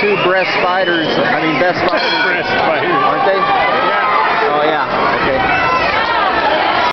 two breast fighters, I mean, best fighters.